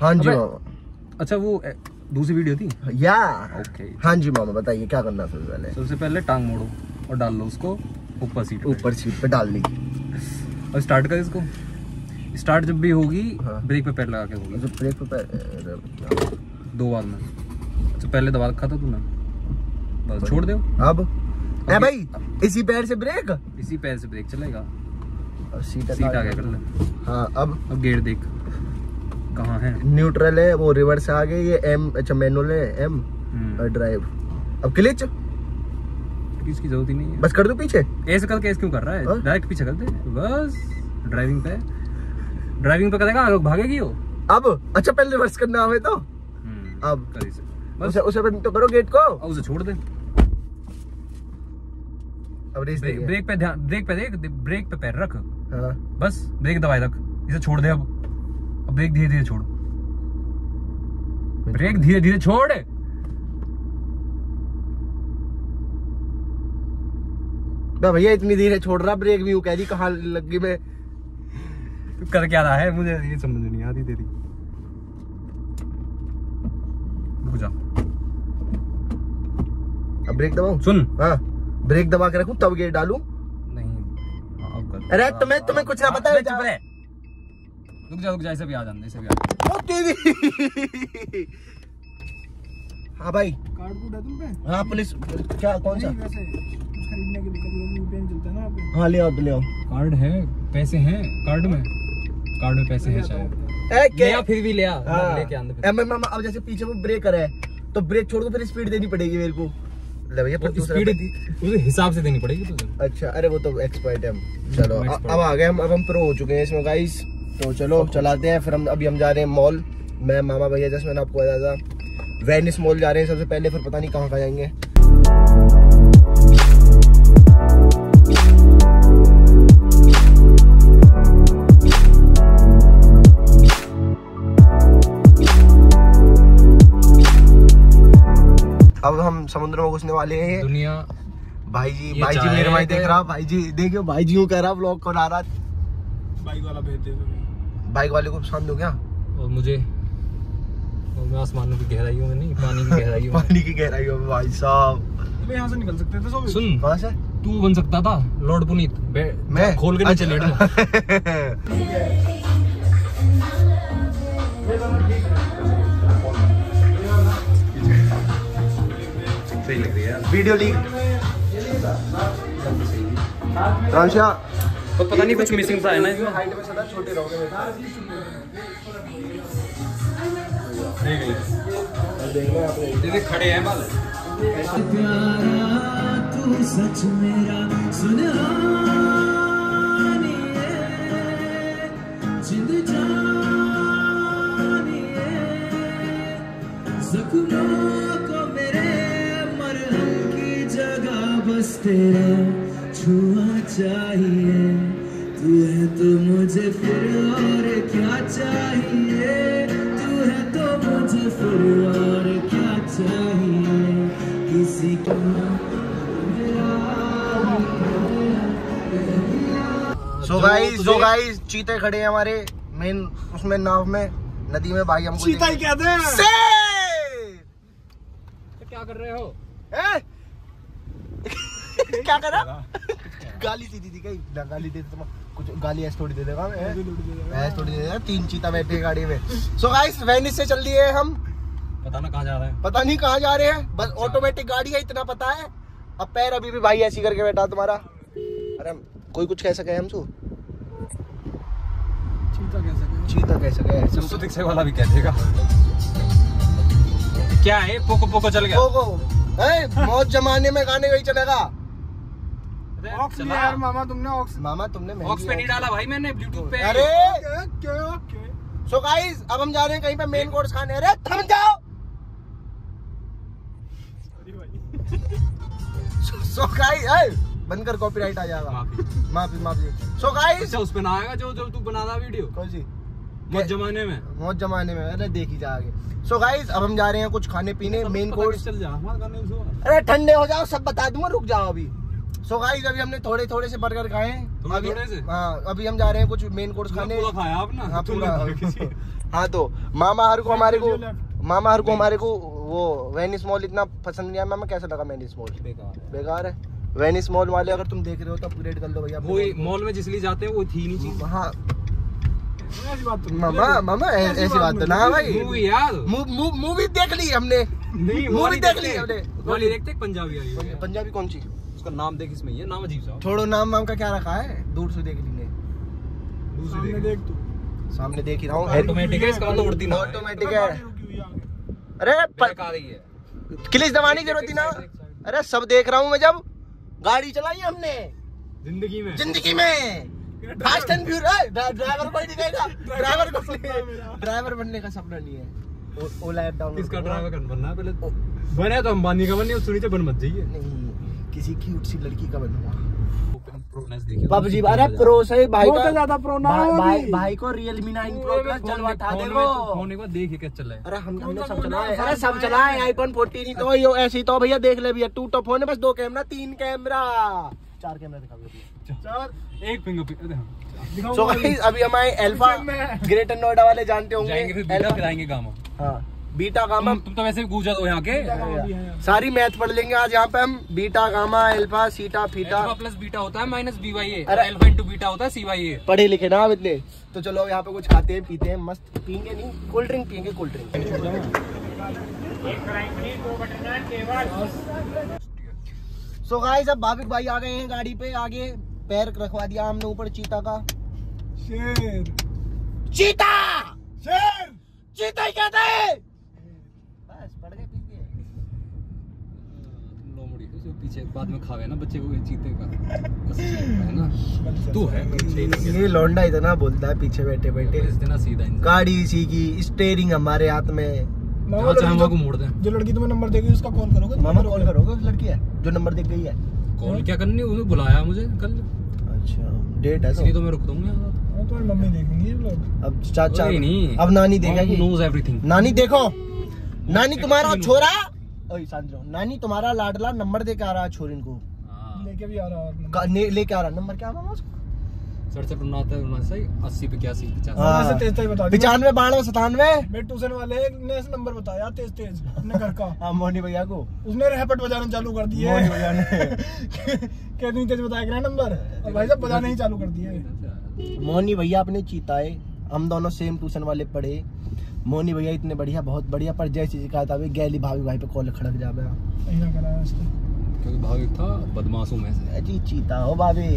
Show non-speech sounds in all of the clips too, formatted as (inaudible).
हाँ जी मामा। अच्छा वो दूसरी वीडियो थी? या। ओके हाँ जी मामा बताइए क्या करना सबसे पहले सबसे पहले टांग मोड़ो और डाल लो उसको ऊपर सीट ऊपर सीट पे डाल दी और स्टार्ट कर इसको। स्टार्ट जब भी होगी हाँ। ब्रेक पे पैर लगा के होगी। मतलब ब्रेक पे पैर- दो बार में। अच्छा पहले दबा रखा था तूने? बस छोड़ दो। अब? ए भाई इसी पैर से ब्रेक इसी पैर से ब्रेक चलेगा। और सीट सीट आगे कर ले। हाँ अब? अब गेट देख। कहाँ है? न्यूट्रल है वो रिवर्स आ गए ये एम अच्छा मैनुअल है एम हम्म, ड्राइव। अब क्लिच इसकी ज़रूरत ही नहीं है। बस कर दो पीछे। ऐसे करके ऐसे क्यों कर रहा हाँ? है। डायरेक्ट पीछे कर दे। बस ड्राइविंग पे। ड्राइविंग पे करेगा आगे भागेगी वो। अब अच्छा पहले रिवर्स करना हमें तो। हम्म, अब? कर इसे। बस। उसे उसे बंद तो करो गेट को। अब उसे छोड़ दे। अब रेस ब्रेक ब्रेक पे ध्यान ब्रेक पे देख ब्रेक पे पैर रख। हाँ। बस ब्रेक दबाए रख। इसे छोड़ दे अब। अब ब्रेक धीरे धीरे छोड़। ब्रेक धीरे धीरे छोड़। भैया इतनी धीरे छोड़ रहा ब्रेक भी कह रही कहाँ लग गई मैं? तू कर क्या रहा है? मुझे ये समझ नहीं आती तेरी। रुक जा। अब ब्रेक दबाऊं? सुन। हाँ। ब्रेक दबा के रखूँ तब गेट डालूं? नहीं। हाँ, अब कर। अरे तुम्हें तुम्हें कुछ ना हाँ, पता है रह। रुक जा रुक जा ऐसे भी आ जाने ऐसे भी आ जाने ओ तेरी। हाँ भाई। कार्ड कूड है तुम पे? हाँ पुलिस क्या कौन सा? वैसे खरीदने के लिए कभी यूपीआई चलता है ना वहाँ हाँ ले आओ ले आओ। कार्ड है? पैसे हैं? कार्ड में? कार्ड में पैसे हैं शायद। ए, ले आ फिर भी ले आ हाँ। लेके आंदे अब जैसे पीछे वो ब्रेकर है तो ब्रेक छोड़ दो फिर स्पीड देनी पड़ेगी मेरे को। ले भैया दूसरा स्पीड उस हिसाब से देनी पड़ेगी तुझे। अच्छा अरे वो तो एक्सपर्ट है। हम चलो अब आ गए हम अब हम प्रो हो चुके हैं इसमें गाइस तो चलो चलाते हैं। फिर हम अभी हम जा रहे हैं मॉल मैं मामा भैया जैसे मैंने आपको बताया था। वेनिस मॉल जा रहे हैं सबसे पहले फिर पता नहीं कहाँ कहाँ जाएँगे। अब हम समुद्र में घुसने वाले हैं। दुनिया। भाई जी भाई जी मेरे भाई देख रहा भाई जी देखियो भाई जी कह रहा ब्लॉग को रहा। बाइक वाला भेज दे। बाइक वाले को पसंद हो क्या और मुझे और मैं आसमानों की गहराइयों में नहीं पानी की गहराइयों में (laughs) पानी की गहराइयों में भाई साहब। अबे यहाँ से निकल सकते थे सब सुन। कहाँ से? तू बन सकता था लॉर्ड पुनीत। मैं खोल के नीचे लेट सही लग रही है वीडियो लीक तो पता नहीं कुछ मिसिंग सा है ना इसमें? हाइट में सदा छोटे रहोगे बेटा देख लो आपने दीदी खड़े हैं बाल। तू सच मेरा सुनहानी जिंद जानी जख्मों को मेरे मरहम की जगह बस तेरा। छुआ चाहिए। तू है तो मुझे फिर और क्या चाहिए? तू है तो मुझे फिर और क्या चाहिए? किसी को सो गाइस सो गाइस चीते खड़े हैं हमारे मेन उसमें नाव में नदी में भाई हमको चीता ही कहते हैं। शेर! क्या कर रहे हो? ए? (laughs) क्या करा गाली दी थी कहीं। ना गाली दे तुम कुछ गाली ऐसे थोड़ी दे देगा मैं ऐसे थोड़ी दे देगा। तीन चीता बैठे हैं गाड़ी में। सो गाइस वेनिस से चल दिए हम। पता ना कहाँ जा रहा है। पता नहीं कहाँ जा रहे हैं। बस ऑटोमेटिक गाड़ी है इतना पता है। अब पैर अभी भी भाई ऐसी करके बैठा तुम्हारा। अरे कोई कुछ कह सके हमसे? चीता कह सके। चीता कह सके सबसे रिक्शे वाला भी कह देगा। क्या है? पोको पोको चल गया। लोगो ए मौत जमाने में गाने वही चलेगा। ऑक्स लिया यार मामा तुमने ऑक्स मामा तुमने बॉक्स पे नहीं डाला भाई मैंने ब्लूटूथ पे। अरे! क्या क्या क्या? सो गाइस अब हम जा रहे हैं कहीं पे मेन कोर्स खाने। अरे थम जाओ! सो गाइस बंद कर कॉपीराइट आ जाएगा। माफ़ी। माफ़ी माफ़ी। सो गाइस अच्छा उस पे ना आएगा जो जो तू बना रहा वीडियो कौन सी? मौत जमाने में। मौत जमाने में अरे देखी जा आगे। सो गाइस अब हम जा रहे हैं कुछ खाने पीने मेन कोर्स चल जा हमारा गाने सुनो अरे ठंडे हो जाओ सब बता दूँगा रुक जाओ अभी। सो गाइस अभी हमने थोड़े थोड़े से बर्गर खाए। हैं अभी हाँ अभी हम जा रहे हैं कुछ मेन कोर्स खाने। पूरा खाया आपने हाँ पूरा। (laughs) हाँ तो मामा हर को हमारे को मामा हर को हमारे को वो वेनिस मॉल इतना पसंद नहीं आया। मामा कैसा लगा वेनिस मॉल बेकार है। बेकार है। वेनिस मॉल वाले अगर तुम देख रहे हो तो अपग्रेड कर दो भैया। वो मॉल में जिसलिए जाते हैं वो थी नहीं चीज़। हाँ। मामा मामा ऐसी बात तो ना भाई। मूवी यार। मूवी देख ली हमने। नहीं मूवी देख ली हमने। पंजाबी पंजाबी कौन सी? उसका नाम देख इसमें ये नाम अजीब सा छोड़ो नाम वाम का क्या रखा है? दूर से देख लेंगे। दूसरी सामने देख। देख तू। सामने देख ही रहा हूँ। ऑटोमेटिक है इसका मतलब उड़ती ना ऑटोमेटिक है। है। अरे पर आ रही है। क्लिच दबाने की ज़रूरत थी ना। अरे सब देख रहा हूँ मैं जब। गाड़ी चलाई हमने। ज़िंदगी में। ज़िंदगी में। फास्ट एंड फ्यूरियस ड्राइवर कोई नहीं कहेगा (laughs) ड्राइवर को ड्राइवर बनने का सपना नहीं है। ओला ऐप डाउनलोड करो। ड्राइवर बनना है पहले। बने तो अंबानी का बनने सुनी तो बन मत जाइए। नहीं। किसी क्यूट सी लड़की का बनूँगा पबजी अरे प्रो से भाई बहुत का ज़्यादा pro ना भाई भाई, भाई को रियलमी 9 प्रो प्लस जलवा था देखो। होने के बाद देखिए क्या चल। है अरे हम हमने सब चलाए अरे सब चलाए आईफोन। 14 ही तो यो ऐसी तो भैया देख ले भैया टू टॉप फ़ोन है बस दो कैमरा तीन कैमरा चार कैमरा दिखा दो चार एक फिंगर दिखाऊँगा सो गाइस अभी हम आए अल्फ़ा ग्रेटर नोएडा वाले जानते होंगे। हाँ। बीटा गामा तुम तुम तो वैसे भी गूंजा दो यहाँ के। सारी मैथ पढ़ लेंगे आज यहाँ पे हम। Beta gamma alpha zeta FITA. Plus beta होता है माइनस बी वाई ए। अरे- अल्फ़ा इंटू बीटा होता है सी वाई ए। पढ़े लिखे ना आप इतने। तो चलो यहाँ पे कुछ खाते हैं पीते हैं मस्त। पियेंगे नहीं कोल्ड ड्रिंक पियेंगे कोल्ड ड्रिंक सो गाइस अब भाविक भाई आ गए हैं गाड़ी पे। आगे पैर रखवा दिया हमने ऊपर चीता का। शेर। चीता! शेर। चीता ही कहते हैं बस पढ़ गए पी गए जो पीछे बाद में खावे ना बच्चे को ये चीते का। है ना। तू है पीछे ही ये लौंडा इतना बोलता है पीछे बैठे बैठे। इस दिन सीधा गाड़ी इसी की स्टेयरिंग हमारे हाथ में। मामा चाहे लड़की जो- मोड़ दें। जो लड़की तुम्हें नंबर देगी उसका कॉल करोगे? मामा कॉल करोगे? उस लड़की है जो नंबर देख गई है। कॉल क्या करनी उसने बुलाया मुझे कल। अच्छा डेट है तो। तो मैं रुक दूँगा तुम्हारी मम्मी देखेंगी लोग। अब चाचा नहीं। अब नानी देखेगी। नोज़ एवरीथिंग नानी देखो। नानी तुम्हारा छोरा ओए शांत रहो। नानी तुम्हारा लाडला नंबर दे के आ रहा है छोरिन को। लेके भी आ रहा है। लेके आ रहा नंबर क्या मामा उसका? सड़सठ अस्सी पिचासी पचासी। हाँ। पिचानवे बानवे सतानवे? मेरे ट्यूशन वाले ने ऐसे नंबर बताया तेज तेज अपने घर का। हाँ मोनी भैया को। उसने रैपट बजाना चालू कर दिए। मोनी भैया ने। (laughs) कितनी तेज बताया ना नंबर? और भाई साहब बजाना ही चालू कर दिए। मोनी भैया अपने चीताए हम दोनों सेम ट्यूशन वाले पढ़े। मोनी भैया इतने बढ़िया बहुत बढ़िया पर जैसी शिकायत आवे गैली भाभी भाई पे कॉल खड़क जावे। क्योंकि भाविक था बदमाशों में से। जी चीता हो भाभी।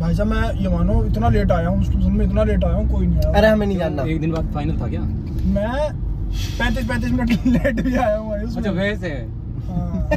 भाई साहब मैं ये मानो इतना लेट आया हूँ उस ट्यूशन में इतना लेट आया हूँ कोई नहीं आया। अरे हमें नहीं जानना। एक दिन बाद फाइनल था क्या? मैं पैंतीस पैंतीस मिनट लेट भी आया हूँ अच्छा वैसे। हाँ।